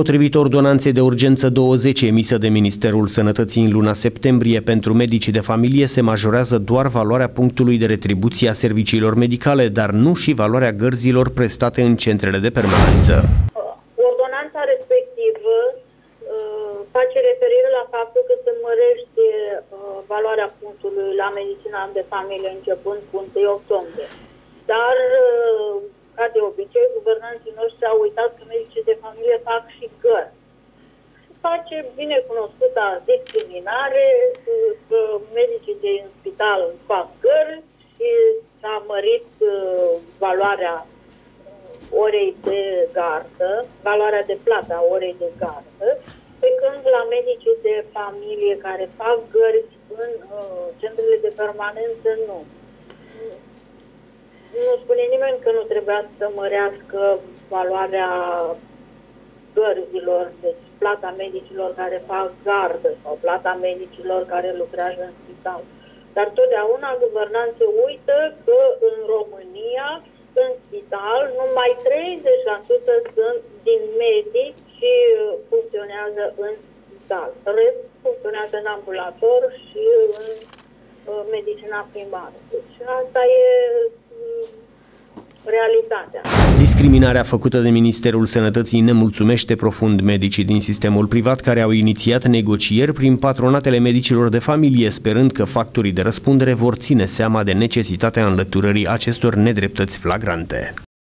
Potrivit ordonanței de urgență 20 emisă de Ministerul Sănătății în luna septembrie pentru medicii de familie se majorează doar valoarea punctului de retribuție a serviciilor medicale, dar nu și valoarea gărzilor prestate în centrele de permanență. Ordonanța respectivă uh, face referire la faptul că se mărește uh, valoarea punctului la medicina de familie începând cu 1 octombrie. Dar uh, ca de obicei, guvernanții noștri au uitat că medicii de familie fac și gări. Face binecunoscuta discriminare că medicii de în spital fac gări și s-a mărit uh, valoarea uh, orei de gardă, valoarea de plată a orei de gardă, pe când la medicii de familie care fac gări în uh, centrele de permanență nu. Nu spune nimeni că nu trebuia să mărească valoarea gărzilor, deci plata medicilor care fac gardă sau plata medicilor care lucrează în spital. Dar totdeauna guvernanții uită că în România, în spital, numai 30% sunt din medici și funcționează în spital. Rest funcționează în ambulator și în uh, medicina primară. Deci asta e realitatea. Discriminarea făcută de Ministerul Sănătății nemulțumește profund medicii din sistemul privat care au inițiat negocieri prin patronatele medicilor de familie, sperând că factorii de răspundere vor ține seama de necesitatea înlăturării acestor nedreptăți flagrante.